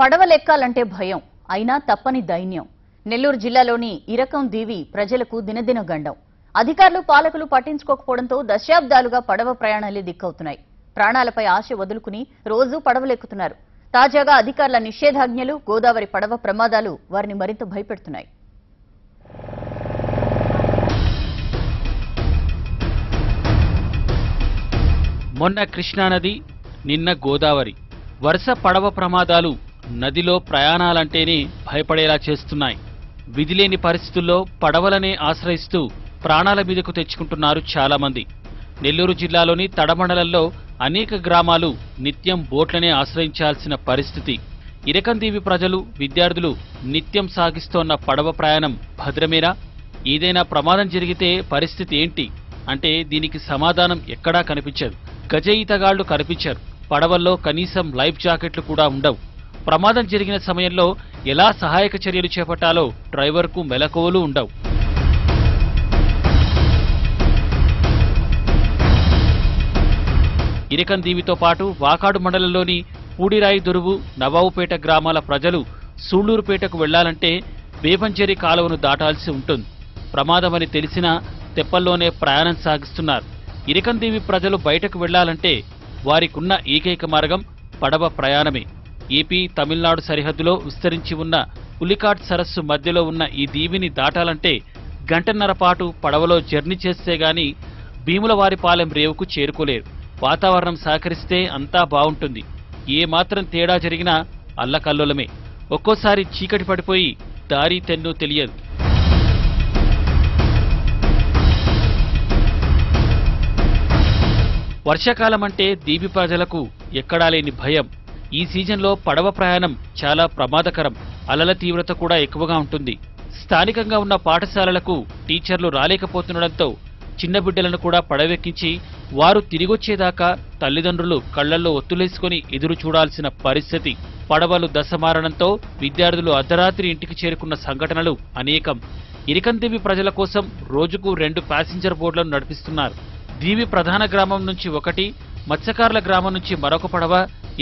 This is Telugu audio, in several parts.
పడవలెక్కాలంటే భయం అయినా తప్పని దైన్యం. నెల్లూరు జిల్లాలోని ఇరకం దీవి ప్రజలకు దినదిన గండం. అధికారులు పాలకులు పట్టించుకోకపోవడంతో దశాబ్దాలుగా పడవ ప్రయాణాలే దిక్కవుతున్నాయి. ప్రాణాలపై ఆశ వదులుకుని రోజూ పడవలెక్కుతున్నారు. తాజాగా అధికారుల నిషేధాజ్ఞలు గోదావరి పడవ ప్రమాదాలు వారిని మరింత భయపెడుతున్నాయి. మొన్న కృష్ణానది నిన్న గోదావరి. వరుస పడవ ప్రమాదాలు నదిలో ప్రయాణాలంటేనే భయపడేలా చేస్తున్నాయి. విధిలేని పరిస్థితుల్లో పడవలనే ఆశ్రయిస్తూ ప్రాణాల మీదకు తెచ్చుకుంటున్నారు చాలామంది. నెల్లూరు జిల్లాలోని తడమండలంలో అనేక గ్రామాలు నిత్యం బోట్లనే ఆశ్రయించాల్సిన పరిస్థితి. ఇరకందీవి ప్రజలు విద్యార్థులు నిత్యం సాగిస్తోన్న పడవ ప్రయాణం భద్రమేనా? ఏదైనా ప్రమాదం జరిగితే పరిస్థితి ఏంటి? అంటే దీనికి సమాధానం ఎక్కడా కనిపించదు. గజ ఈతగాళ్ళు కనిపించరు. పడవల్లో కనీసం లైఫ్ జాకెట్లు కూడా ఉండవు. ప్రమాదం జరిగిన సమయంలో ఎలా సహాయక చర్యలు చేపట్టాలో డ్రైవర్కు మెలకువలు ఉండవు. ఇరకందీవితో పాటు వాకాడు మండలంలోని పూడిరాయి దొరువు నవాబుపేట గ్రామాల ప్రజలు సూళ్ళూరుపేటకు వెళ్ళాలంటే బేబంజేరి కాలువను దాటాల్సి ఉంటుంది. ప్రమాదమని తెలిసినా తెప్పల్లోనే ప్రయాణం సాగిస్తున్నారు. ఇరకందీవి ప్రజలు బయటకు వెళ్ళాలంటే వారికున్న ఏకైక మార్గం పడవ ప్రయాణమే. ఏపీ తమిళనాడు సరిహద్దులో విస్తరించి ఉన్న పులికాట్ సరస్సు మధ్యలో ఉన్న ఈ దీవిని దాటాలంటే గంటన్నర పాటు పడవలో జర్నీ చేస్తే గాని భీములవారిపాలెం రేవుకు చేరుకోలేరు. వాతావరణం సహకరిస్తే అంతా బావుంటుంది. ఏ మాత్రం తేడా జరిగినా అల్లకల్లోలమే. ఒక్కోసారి చీకటి పడిపోయి దారి తెన్ను తెలియదు. వర్షాకాలం అంటే దీవి ప్రజలకు ఎక్కడా లేని భయం. ఈ సీజన్లో పడవ ప్రయాణం చాలా ప్రమాదకరం. అలల తీవ్రత కూడా ఎక్కువగా ఉంటుంది. స్థానికంగా ఉన్న పాఠశాలలకు టీచర్లు రాలేకపోతుండడంతో చిన్న బిడ్డలను కూడా పడవెక్కించి వారు తిరిగొచ్చేదాకా తల్లిదండ్రులు కళ్ళల్లో ఒత్తులేసుకొని ఎదురు చూడాల్సిన పరిస్థితి. పడవలు దశమారడంతో విద్యార్థులు అర్ధరాత్రి ఇంటికి చేరుకున్న సంఘటనలు అనేకం. ఇరికందివి ప్రజల కోసం రోజుకు రెండు ప్యాసింజర్ బోట్లను నడిపిస్తున్నారు. దీవి ప్రధాన గ్రామం నుంచి ఒకటి మత్స్యకారుల గ్రామం నుంచి మరొక పడవ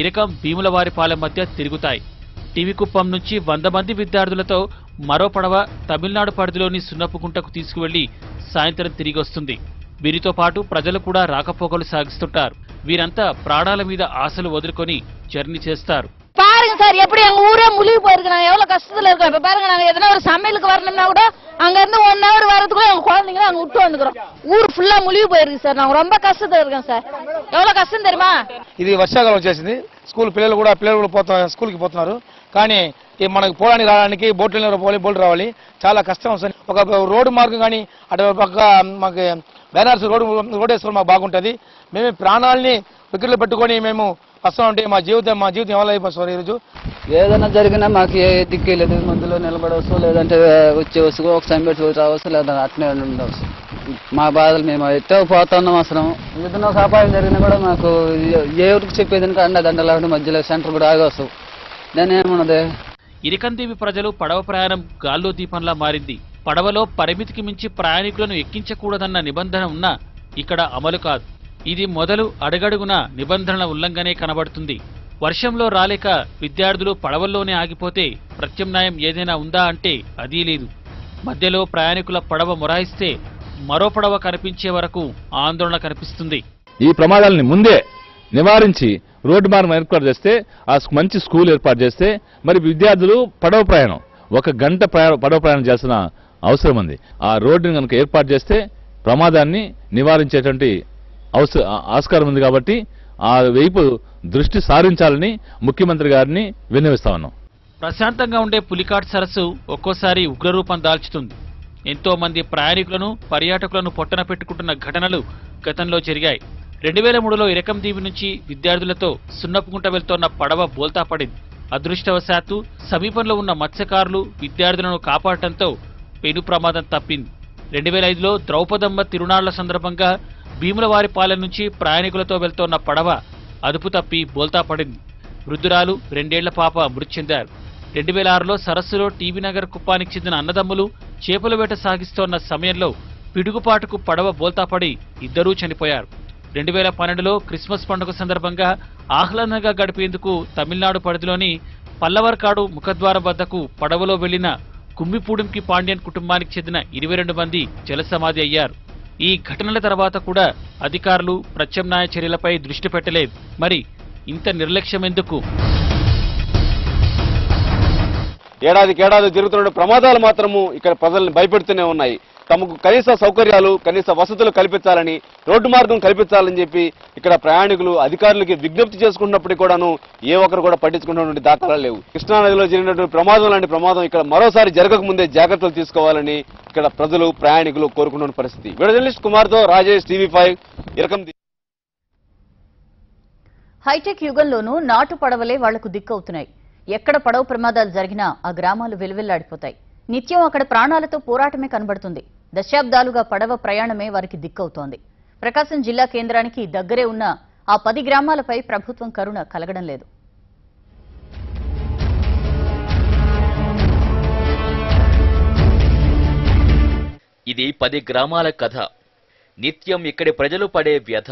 ఇరకం భీములవారిపాలెం మధ్య తిరుగుతాయి. టీవీకుప్పం నుంచి వంద మంది విద్యార్థులతో మరో పడవ తమిళనాడు పరిధిలోని సున్నపుకుంటకు తీసుకువెళ్ళి సాయంత్రం తిరిగి వస్తుంది. వీరితో పాటు ప్రజలు కూడా రాకపోకలు సాగిస్తుంటారు. వీరంతా ప్రాణాల మీద ఆశలు వదులుకొని జర్నీ చేస్తారు. பாருங்க சார் எப்படி எங்க ஊரே முழுகி போயிருக்கு நாங்க எவ்வளவு கஷ்டத்துல இருக்கோம் இப்ப பாருங்க நாங்க எதனா ஒரு சமையலுக்கு வரணும்னா கூட அங்க இருந்து ஒன் ஹவர் வரதுக்குள்ள எங்க குழந்தைங்கள அங்க விட்டு வந்துக்கிறோம் ஊர் ஃபுல்லா முழுகி போயிருக்கு சார் நாங்க ரொம்ப கஷ்டத்துல இருக்கோம் சார் எவ்வளவு కష్టం தெரியுமா ఇది వర్షాకాలం వచ్చేసింది స్కూల్ పిల్లలు కూడా పిల్లలు కూడా పోతా స్కూల్కి పోతున్నారు కానీ ఈ మనకు పోవడానికి రావడానికి బోట్లు పోవాలి బోట్లు రావాలి చాలా కష్టం సార్ ఒక రోడ్డు మార్గం కానీ అటు పక్క మాకు బెనార్స్ రోడ్డు రోడ్ వేసుకోవడం మాకు బాగుంటుంది మేము ప్రాణాలని వికెట్లు పెట్టుకొని మేము వస్తాం ఉంటే మా జీవితం మా జీవితం ఎలా అయిపోతుంది సార్ ఈరోజు? ఏదైనా జరిగినా మాకు ఏ దిక్కే లేదు. మధ్యలో నిలబడవచ్చు లేదంటే వచ్చేవచ్చు ఒక సంబెట్టి రావచ్చు లేదా అట్నే ఉండవచ్చు. మా బాధలు మేము ఎట్టో పోతున్నాం అసలు. ఏదైనా ఒక అపాయం జరిగినా కూడా మాకు ఏ- ఎవరికి చెప్పేదానికి అండదండ లేకుండా మధ్యలో సెంటర్ కూడా ఆగవచ్చు. దాని ఏమున్నది? ఇరికందీవి ప్రజలు పడవ ప్రయాణం గాల్లో దీపంలా మారింది. పడవలో పరిమితికి మించి ప్రయాణికులను ఎక్కించకూడదన్న నిబంధన ఉన్నా ఇక్కడ అమలు కాదు. ఇది మొదలు అడుగడుగున నిబంధనల ఉల్లంఘనే కనబడుతుంది. వర్షంలో రాలేక విద్యార్థులు పడవల్లోనే ఆగిపోతే ప్రత్యామ్నాయం ఏదైనా ఉందా అంటే అదీ లేదు. మధ్యలో ప్రయాణికుల పడవ మొరాయిస్తే మరో పడవ కనిపించే వరకు ఆందోళన కనిపిస్తుంది. ఈ ప్రమాదాలని ముందే నివారించి రోడ్డు మార్గం ఏర్పాటు చేస్తే ఆ మంచి స్కూల్ ఏర్పాటు చేస్తే మరి విద్యార్థులు పడవ ప్రయాణం ఒక గంట పడవ ప్రయాణం చేసిన అవసరం ఉంది. ఆ రోడ్డుని కనుక ఏర్పాటు చేస్తే ప్రమాదాన్ని నివారించేటువంటి అవసర ఆస్కారం ఉంది కాబట్టి ఆ వైపు దృష్టి సారించాలని ముఖ్యమంత్రి గారిని విన్నవిస్తా ఉన్నాం. ప్రశాంతంగా ఉండే పులికాట్ సరస్సు ఒక్కోసారి ఉగ్రరూపం దాల్చుతుంది. ఎంతో మంది ప్రయాణికులను పర్యాటకులను పొట్టన పెట్టుకుంటున్న ఘటనలు గతంలో జరిగాయి. రెండు వేల మూడులో ఇరకం దీవి నుంచి విద్యార్థులతో సున్నపుకుంట వెళ్తోన్న పడవ బోల్తా పడింది. అదృష్టవశాత్తు సమీపంలో ఉన్న మత్స్యకారులు విద్యార్థులను కాపాడటంతో పెను ప్రమాదం తప్పింది. రెండు వేల ఐదులో ద్రౌపదమ్మ తిరునాళ్ళ సందర్భంగా భీములవారిపాలెం నుంచి ప్రయాణికులతో వెళ్తోన్న పడవ అదుపు తప్పి బోల్తా పడింది. వృద్ధురాలు రెండేళ్ళ పాప మృతి చెందారు. రెండు వేల ఆరులో సరస్సులో టీవీ నగర్ కుప్పానికి చెందిన అన్నదమ్ములు చేపల వేట సాగిస్తోన్న సమయంలో పిడుగుపాటుకు పడవ బోల్తాపడి ఇద్దరూ చనిపోయారు. రెండు వేల పన్నెండులో క్రిస్మస్ పండుగ సందర్భంగా ఆహ్లాదంగా గడిపేందుకు తమిళనాడు పరిధిలోని పల్లవర్కాడు ముఖద్వారం వద్దకు పడవలో వెళ్ళిన కుమ్మిపూడింకి పాండ్యన్ కుటుంబానికి చెందిన ఇరవై రెండు మంది జలసమాధి అయ్యారు. ఈ ఘటనల తర్వాత కూడా అధికారులు ప్రత్యామ్నాయ చర్యలపై దృష్టి పెట్టలేదు. మరి ఇంత నిర్లక్ష్యం ఎందుకు? ఏడాదికి ఏడాది జరుగుతున్న ప్రమాదాలు మాత్రము ఇక్కడ ప్రజల్ని భయపెడుతూనే ఉన్నాయి. తమకు కనీస సౌకర్యాలు కనీస వసతులు కల్పించాలని రోడ్డు మార్గం కల్పించాలని చెప్పి ఇక్కడ ప్రయాణికులు అధికారులకి విజ్ఞప్తి చేసుకున్నప్పటికీ కూడాను ఏ ఒక్కరు కూడా పట్టించుకున్నటువంటి దాఖలా లేవు. కృష్ణానదిలో జరిగినటువంటి ప్రమాదం లాంటి ప్రమాదం ఇక్కడ మరోసారి జరగకముందే జాగ్రత్తలు తీసుకోవాలని ఇక్కడ ప్రజలు ప్రయాణికులు కోరుకుంటున్న పరిస్థితి. వీడియో జర్నలిస్ట్ కుమార్తో రాజేష్ టీవీ ఫైవ్ ఇరకం హైటెక్ యుగంలోనూ నాటు పడవలే వాళ్ళకు దిక్కవుతున్నాయి. ఎక్కడ పడవ ప్రమాదాలు జరిగినా ఆ గ్రామాలు వెలువెల్లాడిపోతాయి. నిత్యం అక్కడ ప్రాణాలతో పోరాటమే కనబడుతుంది. దశాబ్దాలుగా పడవ ప్రయాణమే వారికి దిక్కవుతోంది. ప్రకాశం జిల్లా కేంద్రానికి దగ్గరే ఉన్న ఆ పది గ్రామాలపై ప్రభుత్వం కరుణ కలగడం లేదు. ఇది పది గ్రామాల కథ. నిత్యం ఇక్కడి ప్రజలు పడే వ్యధ.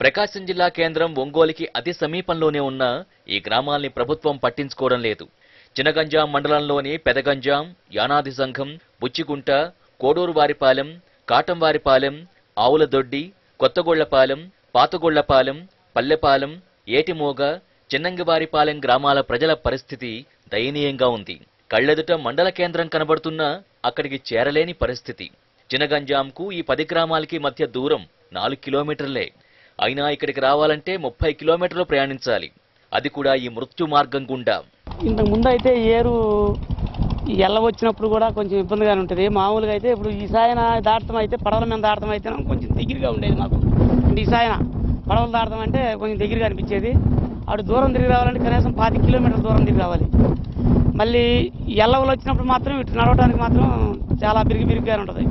ప్రకాశం జిల్లా కేంద్రం ఒంగోలుకి అతి సమీపంలోనే ఉన్న ఈ గ్రామాల్ని ప్రభుత్వం పట్టించుకోవడం లేదు. చినగంజాం మండలంలోని పెదగంజాం యానాది సంఘం బుచ్చిగుంట కోడూరువారిపాలెం కాటంవారిపాలెం ఆవులదొడ్డి కొత్తగొళ్ళపాలెం పాతగొళ్ళపాలెం పల్లెపాలెం ఏటిమోగ చిన్నంగివారిపాలెం గ్రామాల ప్రజల పరిస్థితి దయనీయంగా ఉంది. కళ్ళెదుట మండల కేంద్రం కనబడుతున్నా అక్కడికి చేరలేని పరిస్థితి. చినగంజాంకు ఈ పది గ్రామాలకి మధ్య దూరం నాలుగు కిలోమీటర్లే. అయినా ఇక్కడికి రావాలంటే ముప్పై కిలోమీటర్లు ప్రయాణించాలి. అది కూడా ఈ మృత్యు మార్గం గుండా. ఇంతకు ముందు అయితే ఏరు ఎల్ల వచ్చినప్పుడు కూడా కొంచెం ఇబ్బందిగానే ఉంటుంది. మామూలుగా అయితే ఇప్పుడు ఈ సాయన దాటం అయితే పడవల మీద దాటం అయితే కొంచెం దగ్గరగా ఉండేది మాకు. అంటే ఈ సాయన పడవలు దాటం అంటే కొంచెం దగ్గరగా అనిపించేది. అటు దూరం తిరిగి రావాలంటే కనీసం పాతి కిలోమీటర్ల దూరం తిరిగి రావాలి. మళ్ళీ ఎల్లవలు వచ్చినప్పుడు మాత్రం ఇటు నడవడానికి మాత్రం చాలా బిరిగి బిరిగ్గానే ఉంటుంది.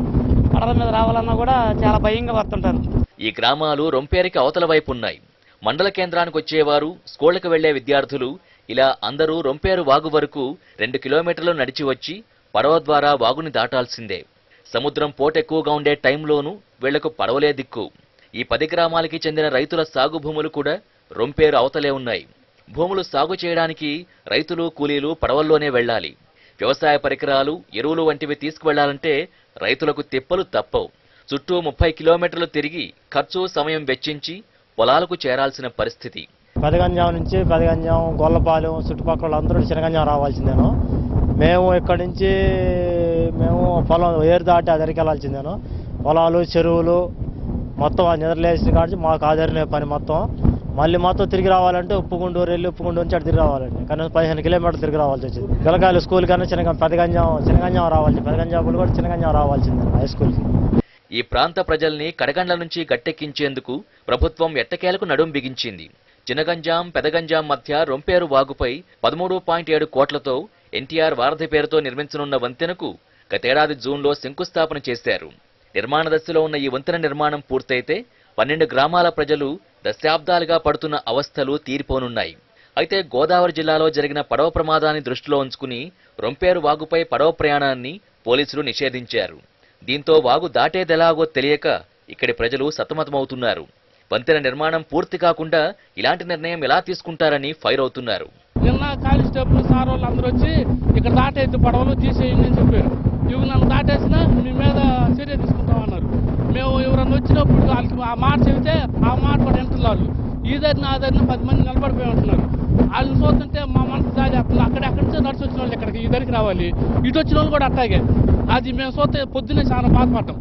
పడవల మీద రావాలన్నా కూడా చాలా భయంగా వస్తుంటారు ఈ గ్రామాలు రొంపేరికి అవతల వైపు ఉన్నాయి. మండల కేంద్రానికి వచ్చేవారు స్కూళ్ళకు వెళ్ళే విద్యార్థులు ఇలా అందరూ రొంపేరు వాగు వరకు రెండు కిలోమీటర్లు నడిచి వచ్చి పడవ ద్వారా వాగుని దాటాల్సిందే. సముద్రం పోటెక్కువగా ఉండే టైంలోనూ వీళ్ళకు పడవలే దిక్కు. ఈ పది గ్రామాలకి చెందిన రైతుల సాగు భూములు కూడా రొంపేరు అవతలే ఉన్నాయి. భూములు సాగు చేయడానికి రైతులు కూలీలు పడవల్లోనే వెళ్ళాలి. వ్యవసాయ పరికరాలు ఎరువులు వంటివి తీసుకువెళ్ళాలంటే రైతులకు తిప్పలు తప్పవు. చుట్టూ ముప్పై కిలోమీటర్లు తిరిగి ఖర్చు సమయం వెచ్చించి పొలాలకు చేరాల్సిన పరిస్థితి. పెదగంజాం నుంచి పెదగంజాం గొల్లపాలెం చుట్టుపక్కల అందరూ చినగంజాం రావాల్సిందేను. మేము ఇక్కడి నుంచి మేము పొలం ఏరు దాటి అదరికి వెళ్ళాల్సిందేను. పొలాలు చెరువులు మొత్తం నిద్రలేసిన కాడి మాకు ఆధారనే పని మొత్తం. మళ్ళీ మొత్తం తిరిగి రావాలంటే ఉప్పుగుండూరు వెళ్ళి ఉప్పుగుండూరు నుంచి అటు తిరిగి రావాలండి. కనీసం పదిహేను కిలోమీటర్లు తిరిగి రావాల్సి వచ్చింది. పిల్లకాయలు స్కూల్ కన్నా చిన్న పెదగంజాం చినగంజాం రావాల్సింది. పెదగంజాం కూడా చినగంజాం రావాల్సిందే హై స్కూల్కి ఈ ప్రాంత ప్రజల్ని కడగండ్ల నుంచి గట్టెక్కించేందుకు ప్రభుత్వం ఎట్టకేలకు నడుం బిగించింది. చిన్నగంజాం పెదగంజాం మధ్య రొంపేరు వాగుపై పదమూడు పాయింట్ ఏడు కోట్లతో ఎన్టీఆర్ వారధి పేరుతో నిర్మించనున్న వంతెనకు గతేడాది జూన్లో శంకుస్థాపన చేశారు. నిర్మాణ దశలో ఉన్న ఈ వంతెన నిర్మాణం పూర్తయితే పన్నెండు గ్రామాల ప్రజలు దశాబ్దాలుగా పడుతున్న అవస్థలు తీరిపోనున్నాయి. అయితే గోదావరి జిల్లాలో జరిగిన పడవ ప్రమాదాన్ని దృష్టిలో ఉంచుకుని రొంపేరు వాగుపై పడవ ప్రయాణాన్ని పోలీసులు నిషేధించారు. దీంతో వాగు దాటేదెలాగో తెలియక ఇక్కడి ప్రజలు సతమతమవుతున్నారు. వంతెన నిర్మాణం పూర్తి కాకుండా ఇలాంటి నిర్ణయం ఎలా తీసుకుంటారని ఫైర్ అవుతున్నారు. నిన్న కానిస్టేబుల్ సార్ వాళ్ళు అందరూ వచ్చి ఇక్కడ దాటైతే పడవలు తీసేయండి అని చెప్పారు. ఇవి నన్ను దాటేసినా మీ మీద చర్య తీసుకుంటామన్నారు మేము ఎవరన్నా వచ్చినప్పుడు వాళ్ళకి ఆ మాట చెబితే ఆ మాట కూడా వింటున్నారు. ఆ ఆదరిన పది మంది నిలబడిపోయి ఉంటున్నారు. వాళ్ళని చూస్తుంటే మా మనసు జాగ్రత్తలు అక్కడ అక్కడెక్కడి నుంచో నడిచి వచ్చిన వాళ్ళు ఇక్కడికి ఈ దగ్గరికి రావాలి. ఇటు వచ్చిన వాళ్ళు కూడా అట్టాగే అది మేము చూస్తే పొద్దున్నే చాలా బాధపడ్డాం.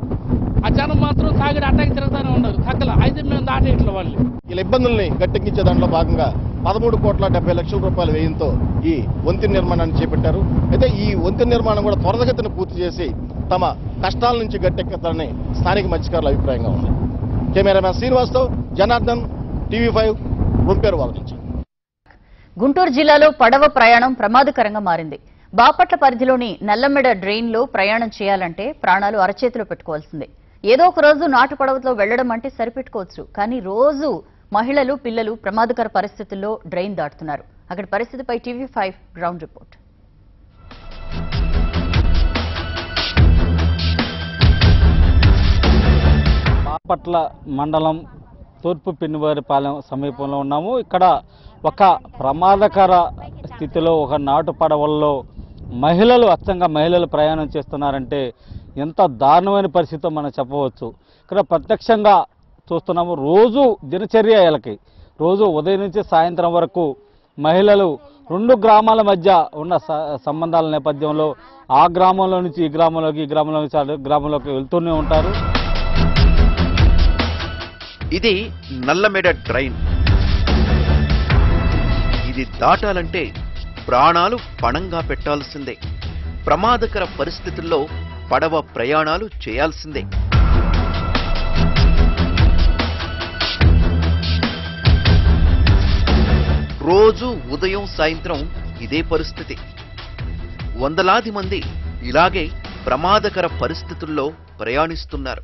ఆ జనం మాత్రం తాగిడి అట్టాకి తిరుగుతానే ఉండదు. తగ్గల. అయితే మేము దాటే ఇట్లా వాళ్ళు ఇలా ఇబ్బందుల్ని గట్టెక్కించే దాంట్లో భాగంగా పదమూడు కోట్ల డెబ్బై లక్షల రూపాయల వ్యయంతో ఈ వంతెన నిర్మాణాన్ని చేపట్టారు. అయితే ఈ వంతెన నిర్మాణం కూడా త్వరగతిన పూర్తి చేసి తమ కష్టాల నుంచి గట్టెక్కుతారని స్థానిక మత్స్యకారుల అభిప్రాయంగా ఉంది. కెమెరామ్యాన్ శ్రీనివాస్తో జనార్దన్ టీవీ ఫైవ్ రొంపేరు వాళ్ళ నుంచి. గుంటూరు జిల్లాలో పడవ ప్రయాణం ప్రమాదకరంగా మారింది. బాపట్ల పరిధిలోని నల్లమెడ డ్రెయిన్లో ప్రయాణం చేయాలంటే ప్రాణాలు అరచేతిలో పెట్టుకోవాల్సిందే. ఏదో ఒక రోజు నాటు పడవతో వెళ్ళడం అంటే సరిపెట్టుకోవచ్చు. కానీ రోజు మహిళలు పిల్లలు ప్రమాదకర పరిస్థితుల్లో డ్రైన్ దాటుతున్నారు. అక్కడి పరిస్థితిపై TV five ground report. Bapatla మండలం తూర్పు పిన్నివారిపాలెం సమీపంలో ఉన్నాము. ఇక్కడ ఒక ప్రమాదకర స్థితిలో ఒక నాటు పడవల్లో మహిళలు అచ్చంగా మహిళలు ప్రయాణం చేస్తున్నారంటే ఎంత దారుణమైన పరిస్థితో మనం చెప్పవచ్చు. ఇక్కడ ప్రత్యక్షంగా చూస్తున్నాము రోజు దినచర్య వీళ్ళకి. రోజు ఉదయం నుంచి సాయంత్రం వరకు మహిళలు రెండు గ్రామాల మధ్య ఉన్న స- సంబంధాల నేపథ్యంలో ఆ గ్రామంలో నుంచి ఈ గ్రామంలోకి ఈ గ్రామంలో నుంచి గ్రామంలోకి వెళ్తూనే ఉంటారు. ఇది నల్లమెడ డ్రైన్. ఇది దాటాలంటే ప్రాణాలు పణంగా పెట్టాల్సిందే. ప్రమాదకర పరిస్థితుల్లో పడవ ప్రయాణాలు చేయాల్సిందే. రోజు ఉదయం సాయంత్రం ఇదే పరిస్థితి. వందలాది మంది ఇలాగే ప్రమాదకర పరిస్థితుల్లో ప్రయాణిస్తున్నారు.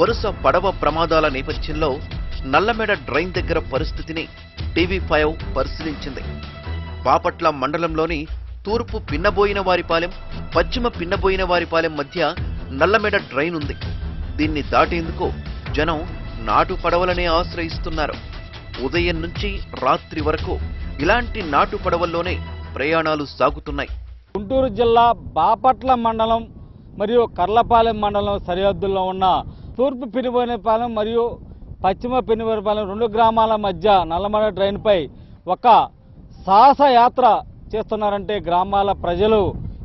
వరుస పడవ ప్రమాదాల నేపథ్యంలో నల్లమెడ డ్రైన్ దగ్గర పరిస్థితిని టీవీ ఫైవ్ పరిశీలించింది. బాపట్ల మండలంలోని తూర్పు పిన్నబోయిన వారిపాలెం పశ్చిమ పిన్నబోయిన వారిపాలెం మధ్య నల్లమెడ డ్రైన్ ఉంది. దీన్ని దాటేందుకు జనం నాటు పడవలనే ఆశ్రయిస్తున్నారు. ఉదయం నుంచి రాత్రి వరకు ఇలాంటి నాటు పడవల్లోనే ప్రయాణాలు సాగుతున్నాయి. గుంటూరు జిల్లా బాపట్ల మండలం మరియు కర్లపాలెం మండలం సరిహద్దుల్లో ఉన్న తూర్పు పెనుబోయినపాలెం మరియు పశ్చిమ పెనుబోయినపాలెం రెండు గ్రామాల మధ్య నల్లమడ డ్రైన్పై ఒక సాహస యాత్ర చేస్తున్నారంటే గ్రామాల ప్రజలు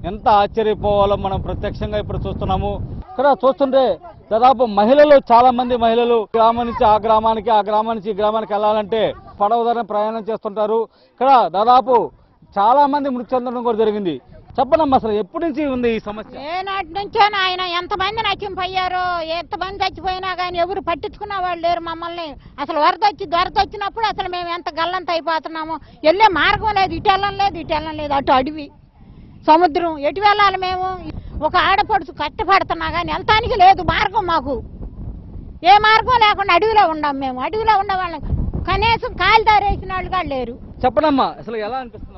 ఎంత ఆశ్చర్యపోవాలో మనం ప్రత్యక్షంగా ఇప్పుడు చూస్తున్నాము. ఇక్కడ చూస్తుంటే దాదాపు మహిళలు చాలా మంది మహిళలు గ్రామం నుంచి ఆ గ్రామానికి ఆ గ్రామం నుంచి ఈ గ్రామానికి వెళ్ళాలంటే పడవ ప్రయాణం చేస్తుంటారు. ఇక్కడ దాదాపు చాలా మంది మృతి చెందడం కూడా జరిగింది. చెప్పనమ్మా అసలు ఎప్పటి నుంచి ఉంది ఈ సమస్య? ఏనాటి నుంచో ఆయన ఎంతమంది నచ్చింపయ్యారో ఎంతమంది చచ్చిపోయినా కానీ ఎవరు పట్టించుకున్న వాళ్ళు లేరు మమ్మల్ని. అసలు వరద వచ్చి వరద వచ్చినప్పుడు అసలు మేము ఎంత గల్లంత అయిపోతున్నాము. వెళ్ళే మార్గం లేదు ఇటు వెళ్ళం లేదు ఇటు వెళ్ళం లేదు అటు అడవి సముద్రం. ఎటు వెళ్ళాలి మేము? ఒక ఆడపడుచు కష్టపడుతున్నా కానీ వెళ్తానికి లేదు మార్గం మాకు. ఏ మార్గం లేకుండా అడవిలో ఉండం మేము. అడవిలో ఉన్న వాళ్ళం కనీసం కాలు దారేసిన వాళ్ళు లేరు. చెప్పనమ్మా అసలు ఎలా అనిపిస్తుందమ్మా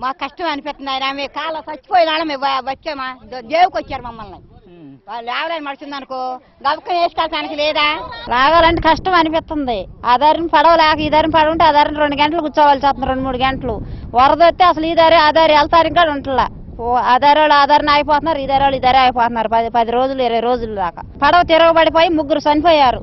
మాకు కష్టం అనిపిస్తుంది ఆయన మేము కాళ్ళ చచ్చిపోయిన వచ్చామా దేవుకి వచ్చారు మమ్మల్ని. వాళ్ళు లేవలేని మడుతుంది అనుకో గబుక్కని వేసుకోవడానికి లేదా? లాగాలంటే కష్టం అనిపిస్తుంది. ఆ దారిని పడవ లేక ఈ దారిని పడవ ఉంటే ఆ దారిని రెండు గంటలు కూర్చోవాలి చేస్తుంది రెండు మూడు గంటలు. వరద వస్తే అసలు ఈ దారి ఆ దారి వెళ్తారు ఇంకా ఉంటలా ఓ ఆ దారి వాళ్ళు ఆ దారిని అయిపోతున్నారు ఈ దారి వాళ్ళు ఈ దారి అయిపోతున్నారు పది పది రోజులు ఇరవై రోజులు దాకా. పడవ తిరగబడిపోయి ముగ్గురు చనిపోయారు.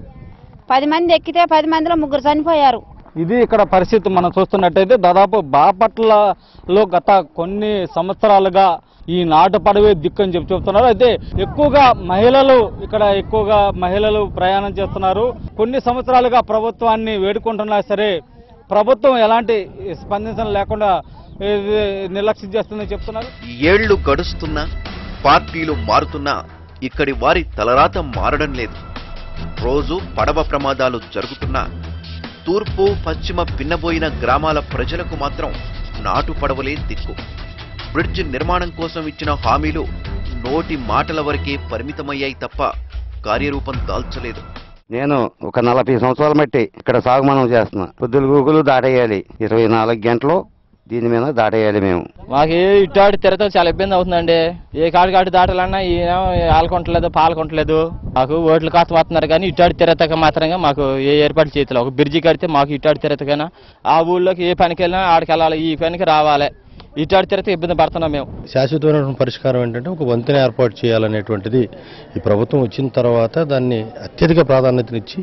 పది మంది ఎక్కితే పది మందిలో ముగ్గురు చనిపోయారు. ఇది ఇక్కడ పరిస్థితి మనం చూస్తున్నట్టయితే దాదాపు బాపట్లలో గత కొన్ని సంవత్సరాలుగా ఈ నాటు పడవే దిక్కు అని చెప్పి చెప్తున్నారు. అయితే ఎక్కువగా మహిళలు ఇక్కడ ఎక్కువగా మహిళలు ప్రయాణం చేస్తున్నారు. కొన్ని సంవత్సరాలుగా ప్రభుత్వాన్ని వేడుకుంటున్నా సరే ప్రభుత్వం ఎలాంటి స్పందించడం లేకుండా నిర్లక్ష్యం చేస్తుందని చెప్తున్నారు. ఏళ్ళు గడుస్తున్నా పార్టీలు మారుతున్నా ఇక్కడి వారి తలరాత మారడం లేదు. రోజు పడవ ప్రమాదాలు జరుగుతున్నా తూర్పు పశ్చిమ పిన్నబోయిన గ్రామాల ప్రజలకు మాత్రం నాటు పడవలే దిక్కు. బ్రిడ్జ్ నిర్మాణం కోసం ఇచ్చిన హామీలు నోటి మాటల వరకే పరిమితమయ్యాయి తప్ప కార్యరూపం దాల్చలేదు. నేను ఒక నలభై సంవత్సరాల మట్టి ఇక్కడ సాగుమానం చేస్తున్నా. పొద్దులు గూగులు దాటేయాలి. ఇరవై నాలుగు గంటలు దీని మీద దాటేయాలి మేము. మాకు ఏ ఇటాటి తిరగతో చాలా ఇబ్బంది అవుతుందండి. ఏ కాడి కాడి దాటాలన్నా ఈయన ఆలుకుంటలేదు పాలకుంటలేదు మాకు ఓట్లు కాస్త వస్తున్నారు కానీ ఇటాటి తిరగతక మాత్రంగా మాకు ఏ ఏర్పాటు చేయలేదు ఒక బ్రిడ్జి కడితే మాకు ఇటాటి తిరగతకైనా ఆ ఊళ్ళోకి ఏ పనికి వెళ్ళినా ఆడికి వెళ్ళాలి ఈ పనికి రావాలి. ఇటాటి తిరగత ఇబ్బంది పడుతున్నాం మేము. శాశ్వతమైనటువంటి పరిష్కారం ఏంటంటే ఒక వంతెన ఏర్పాటు చేయాలనేటువంటిది ఈ ప్రభుత్వం వచ్చిన తర్వాత దాన్ని అత్యధిక ప్రాధాన్యతనిచ్చి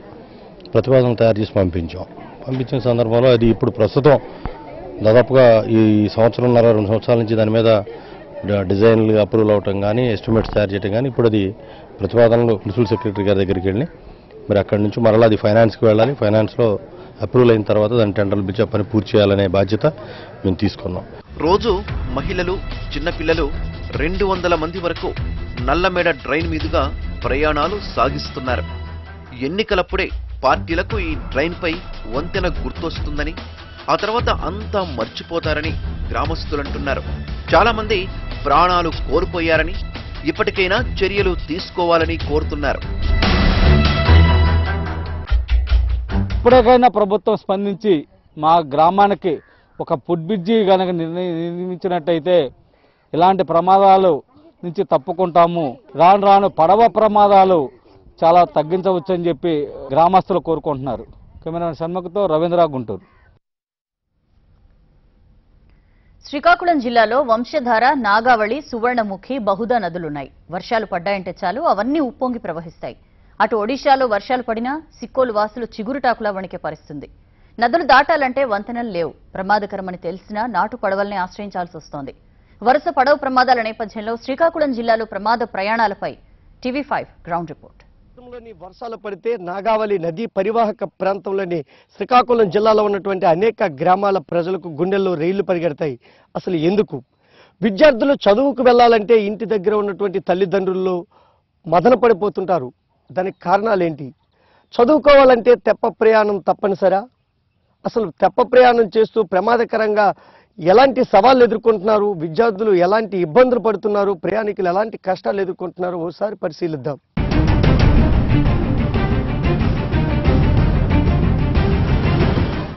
ప్రతిపాదన తయారు చేసి పంపించాం. పంపించిన సందర్భంలో అది ఇప్పుడు ప్రస్తుతం దాదాపుగా ఈ సంవత్సరంన్నర రెండు సంవత్సరాల నుంచి దాని మీద డిజైన్లు అప్రూవల్ అవటం కానీ ఎస్టిమేట్స్ తయారు చేయడం కానీ ఇప్పుడు అది ప్రతిపాదనలు ప్రిన్సిపల్ సెక్రటరీ గారి దగ్గరికి వెళ్ళి మరి అక్కడి నుంచి మరలా అది ఫైనాన్స్కి వెళ్ళాలి. ఫైనాన్స్లో అప్రూవల్ అయిన తర్వాత దాని టెండర్లు పిలిచి పని పూర్తి చేయాలనే బాధ్యత మేము తీసుకున్నాం. రోజు మహిళలు చిన్నపిల్లలు రెండు వందల మంది వరకు నల్లమేడ డ్రైన్ మీదుగా ప్రయాణాలు సాగిస్తున్నారు. ఎన్నికలప్పుడే పార్టీలకు ఈ డ్రైన్పై వంతెన గుర్తొస్తుందని ఆ తర్వాత అంతా మర్చిపోతారని గ్రామస్తులంటున్నారు. చాలా మంది ప్రాణాలు కోల్పోయారని ఇప్పటికైనా చర్యలు తీసుకోవాలని కోరుతున్నారు. ఇప్పటికైనా ప్రభుత్వం స్పందించి మా గ్రామానికి ఒక ఫుడ్ బ్రిడ్జి కనుక నిర్మించినట్టయితే ఇలాంటి ప్రమాదాలు నుంచి తప్పుకుంటాము. రాను రాను పడవ ప్రమాదాలు చాలా తగ్గించవచ్చని చెప్పి గ్రామస్తులు కోరుకుంటున్నారు. కెమెరామెన్ షణ్ముఖతో రవీంద్ర గుంటూరు. శ్రీకాకుళం జిల్లాలో వంశధార నాగావళి సువర్ణముఖి బహుదా నదులున్నాయి. వర్షాలు పడ్డాయంటే చాలు అవన్నీ ఉప్పొంగి ప్రవహిస్తాయి. అటు ఒడిశాలో వర్షాలు పడినా సిక్కోలు వాసులు చిగురుటాకులా వణికే పరిస్తుంది నదులు దాటాలంటే వంతెనలు లేవు. ప్రమాదకరమని తెలిసినా నాటు పడవల్ని ఆశ్రయించాల్సి వస్తోంది. వరుస పడవ ప్రమాదాల నేపథ్యంలో శ్రీకాకుళం జిల్లాలో ప్రమాద ప్రయాణాలపై టీవీ ఫైవ్ గ్రౌండ్ రిపోర్ట్. రాష్ట్రంలోని వర్షాలు పడితే నాగావళి నదీ పరివాహక ప్రాంతంలోని శ్రీకాకుళం జిల్లాలో ఉన్నటువంటి అనేక గ్రామాల ప్రజలకు గుండెల్లో రైళ్ళు పరిగెడతాయి. అసలు ఎందుకు? విద్యార్థులు చదువుకు వెళ్ళాలంటే ఇంటి దగ్గర ఉన్నటువంటి తల్లిదండ్రులు మదన పడిపోతుంటారు. దానికి కారణాలేంటి? చదువుకోవాలంటే తెప్ప ప్రయాణం తప్పనిసరా? అసలు తెప్ప ప్రయాణం చేస్తూ ప్రమాదకరంగా ఎలాంటి సవాళ్ళు ఎదుర్కొంటున్నారు? విద్యార్థులు ఎలాంటి ఇబ్బందులు పడుతున్నారు? ప్రయాణికులు ఎలాంటి కష్టాలు ఎదుర్కొంటున్నారు ఓసారి పరిశీలిద్దాం.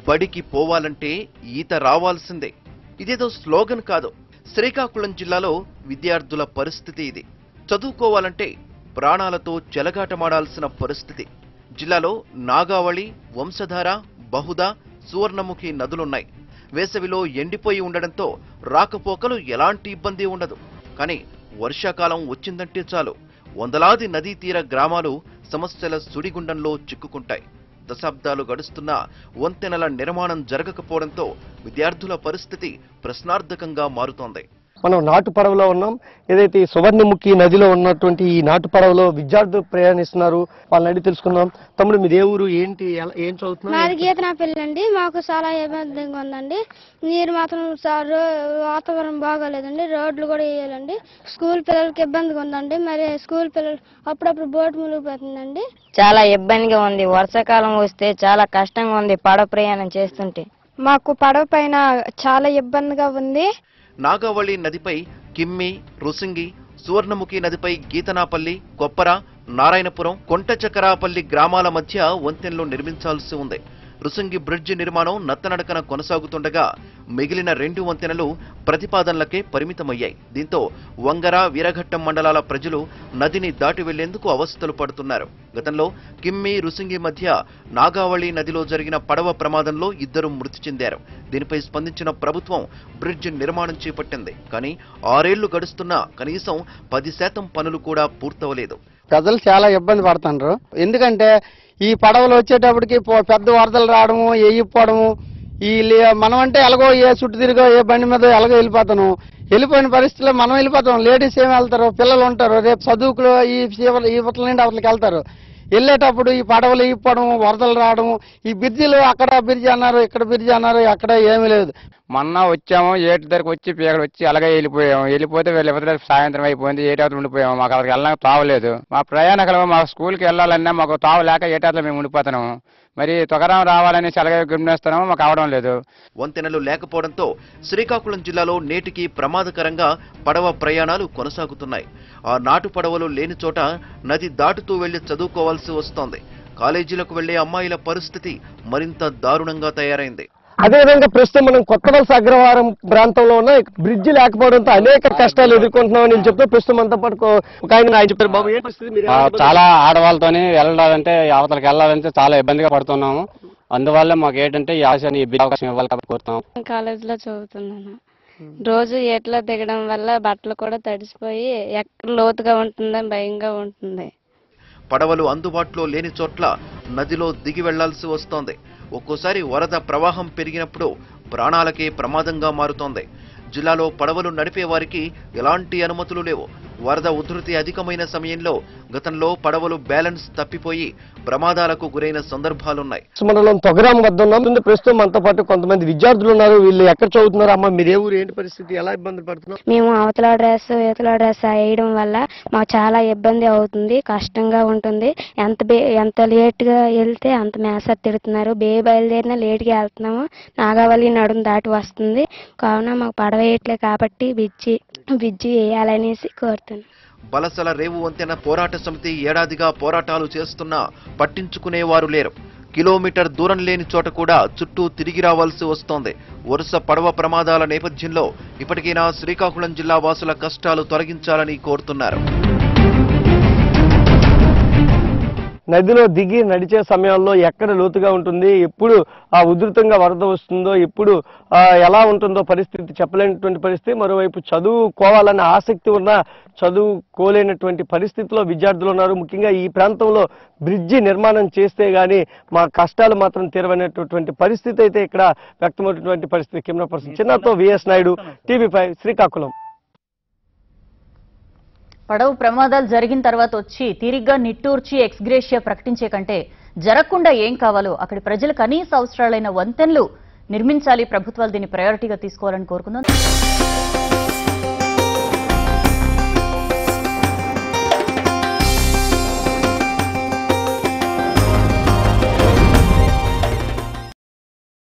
బడికి పోవాలంటే ఈత రావాల్సిందే. ఇదేదో స్లోగన్ కాదు. శ్రీకాకుళం జిల్లాలో విద్యార్థుల పరిస్థితి ఇది. చదువుకోవాలంటే ప్రాణాలతో చెలగాటమాడాల్సిన పరిస్థితి. జిల్లాలో నాగావళి వంశధార బహుదా సువర్ణముఖి నదులున్నాయి. వేసవిలో ఎండిపోయి ఉండడంతో రాకపోకలు ఎలాంటి ఇబ్బంది ఉండదు. కానీ వర్షాకాలం వచ్చిందంటే చాలు. వందలాది నదీ తీర గ్రామాలు సమస్యల సుడిగుండంలో చిక్కుకుంటాయి. దశాబ్దాలు గడుస్తున్నా వంతెనల నిర్మాణం జరగకపోవడంతో విద్యార్థుల పరిస్థితి ప్రశ్నార్థకంగా మారుతోంది. మనం నాటు పడవలో ఉన్నాం. ఏదైతే ఈ సువర్ణముఖి నదిలో ఉన్నటువంటి ఈ నాటు పడవలో విద్యార్థులు ప్రయాణిస్తున్నారు వాళ్ళని అడిగి తెలుసుకుందాం. తమ్ముడు మీది ఏ ఊరు? ఏంటి? ఏం మాది చదువుతున్నారు గీతనా పెళ్ళండి మాకు చాలా ఇబ్బందిగా ఉందండి. నీరు మాత్రం సా- రో- వాతావరణం బాగోలేదండి. రోడ్లు కూడా వేయాలండి. స్కూల్ పిల్లలకి ఇబ్బందిగా ఉందండి. మరి స్కూల్ పిల్లలు అప్పుడప్పుడు బోటు మునిగిపోతుందండి. చాలా ఇబ్బందిగా ఉంది. వర్షాకాలం వస్తే చాలా కష్టంగా ఉంది పడవ ప్రయాణం చేస్తుంటే. మాకు పడవ పైన చాలా ఇబ్బందిగా ఉంది. నాగావళి నదిపై కిమ్మి రుసింగి సువర్ణముఖి నదిపై గీతనాపల్లి కొప్పర నారాయణపురం కొంటచకరాపల్లి గ్రామాల మధ్య వంతెనలు నిర్మించాల్సి ఉంది. రుసంగి బ్రిడ్జి నిర్మాణం నత్తనడకన కొనసాగుతుండగా మిగిలిన రెండు వంతెనలు ప్రతిపాదనలకే పరిమితమయ్యాయి. దీంతో వంగర వీరఘట్టం మండలాల ప్రజలు నదిని దాటి వెళ్ళేందుకు అవస్థలు పడుతున్నారు. గతంలో కిమ్మి రుసింగి మధ్య నాగావళి నదిలో జరిగిన పడవ ప్రమాదంలో ఇద్దరు మృతి చెందారు. దీనిపై స్పందించిన ప్రభుత్వం బ్రిడ్జ్ నిర్మాణం చేపట్టింది. కానీ ఆరేళ్ళు గడుస్తున్నా కనీసం పది శాతం పనులు కూడా పూర్తవలేదు. ప్రజలు చాలా ఇబ్బంది పడుతున్నారు ఎందుకంటే ఈ పడవలు వచ్చేటప్పటికి పెద్ద వరదలు రావడము ఎయ్యిపోవడము ఈ లే- మనం అంటే ఎలాగో ఏ చుట్టు తిరిగో ఏ బండి మీద ఎలాగో వెళ్ళిపోతాను. వెళ్ళిపోయిన పరిస్థితిలో మనం వెళ్ళిపోతాం. లేడీస్ ఏమి వెళ్తారు? పిల్లలు ఉంటారు. రేపు చదువుకులు ఈ చివరి- నుండి అవతలకి వెళ్తారు. వెళ్ళేటప్పుడు ఈ పడవలు ఇప్పడం వరదలు రావడం ఈ బిర్జీలు అక్కడ బ్రిడ్జి అన్నారు ఇక్కడ బిర్జీ అన్నారు అక్కడ ఏమీ లేదు. మొన్న వచ్చాము ఏటి దగ్గరకు వచ్చి పీకలు వచ్చి అలాగే వెళ్ళిపోయాము. వెళ్ళిపోతే వెళ్ళిపోతే సాయంత్రం అయిపోయింది ఏటాతులు ఉండిపోయాము. మాకు అక్కడికి వెళ్ళడానికి తావలేదు మా ప్రయాణికులు మా స్కూల్కి వెళ్ళాలన్నా మాకు తావు లేక ఏటాతులు మేము ఉండిపోతున్నాము మరి త్వరగా రావాలని అలాగే గమనిస్తున్నాము మాకు అవడం లేదు. వంతెనలు లేకపోవడంతో శ్రీకాకుళం జిల్లాలో నేటికి ప్రమాదకరంగా పడవ ప్రయాణాలు కొనసాగుతున్నాయి. ఆ నాటు పడవలు లేని చోట నది దాటుతూ వెళ్ళి చదువుకోవాల్సి వస్తోంది. కాలేజీలకు వెళ్ళే అమ్మాయిల పరిస్థితి మరింత దారుణంగా తయారైంది. అదేవిధంగా ప్రస్తుతం మనం కొత్త వలస అగ్రవారం ప్రాంతంలో ఉన్న బ్రిడ్జి లేకపోవడంతో అనేక కష్టాలు ఎదుర్కొంటున్నామని నేను చెప్తే ప్రస్తుతం అంతా పట్టుకో ఒక ఆయన ఆయన చెప్పారు. బాబు ఏ పరిస్థితి? చాలా ఆడవాళ్ళతోని వెళ్ళాలంటే అవతలకి వెళ్ళాలంటే చాలా ఇబ్బందిగా పడుతున్నాము. అందువల్ల మాకు ఏంటంటే ఈ ఆశని ఈ అవకాశం ఇవ్వాలి కాబట్టి కోరుతాం కాలేజీలో చదువుతున్నాను. రోజు ఏట్లో దిగడం వల్ల బట్టలు కూడా తడిసిపోయి ఎక్కడ లోతుగా ఉంటుందని భయంగా ఉంటుంది. పడవలు అందుబాటులో లేని చోట్ల నదిలో దిగి వెళ్ళాల్సి వస్తోంది. ఒక్కోసారి వరద ప్రవాహం పెరిగినప్పుడు ప్రాణాలకే ప్రమాదంగా మారుతోంది. జిల్లాలో పడవలు నడిపే వారికి ఎలాంటి అనుమతులు లేవు. వరద ఉధృతి అధికమైన సమయంలో గతంలో పడవలు బ్యాలెన్స్ తప్పిపోయి ప్రమాదాలకు గురైన సందర్భాలున్నాయి. మండలం తొగరాం వద్ద ఉన్నాం. ప్రస్తుతం మనతో పాటు కొంతమంది విద్యార్థులు ఉన్నారు. వీళ్ళు ఎక్కడ చదువుతున్నారు? అమ్మ మీరు ఏ ఊరు? ఏంటి పరిస్థితి? ఎలా ఇబ్బంది పడుతున్నారు? మేము అవతల డ్రెస్ ఇవతల డ్రెస్ వేయడం వల్ల మాకు చాలా ఇబ్బంది అవుతుంది కష్టంగా ఉంటుంది. ఎంత బే ఎంత లేట్గా వెళ్తే అంత మేసర్ తిడుతున్నారు. బే బయలుదేరినా లేట్గా వెళ్తున్నాము. నాగావళి నడుము దాటి వస్తుంది. కావున మాకు పడవ వేయట్లే కాబట్టి బిజ్జి బిజ్జి వేయాలనేసి కోరుతున్నాను బలసల రేవు వంతెన పోరాట సమితి ఏడాదిగా పోరాటాలు చేస్తున్నా పట్టించుకునేవారు లేరు. కిలోమీటర్ దూరం లేని చోట కూడా చుట్టూ తిరిగి రావాల్సి వస్తోంది. వరుస పడవ ప్రమాదాల నేపథ్యంలో ఇప్పటికైనా శ్రీకాకుళం జిల్లా వాసుల కష్టాలు తొలగించాలని కోరుతున్నారు. నదిలో దిగి నడిచే సమయంలో ఎక్కడ లోతుగా ఉంటుంది? ఎప్పుడు ఆ ఉధృతంగా వరద వస్తుందో ఎప్పుడు ఎలా ఉంటుందో పరిస్థితి చెప్పలేనటువంటి పరిస్థితి. మరోవైపు చదువుకోవాలన్న ఆసక్తి ఉన్న చదువుకోలేనటువంటి పరిస్థితిలో విద్యార్థులు ఉన్నారు. ముఖ్యంగా ఈ ప్రాంతంలో బ్రిడ్జి నిర్మాణం చేస్తే కానీ మా కష్టాలు మాత్రం తీరవనేటటువంటి పరిస్థితి అయితే ఇక్కడ వ్యక్తమవుతున్నటువంటి పరిస్థితి. Camera person చిన్నతో VS Naidu TV five Srikakulam. పడవ ప్రమాదాలు జరిగిన తర్వాత వచ్చి తిరిగ్గా నిట్టూర్చి ఎక్స్గ్రేషియా ప్రకటించే కంటే జరగకుండా ఏం కావాలో అక్కడి ప్రజలు కనీస అవసరాలైన వంతెనలు నిర్మించాలి ప్రభుత్వాలు దీన్ని ప్రయారిటీగా తీసుకోవాలని కోరుకుందాం.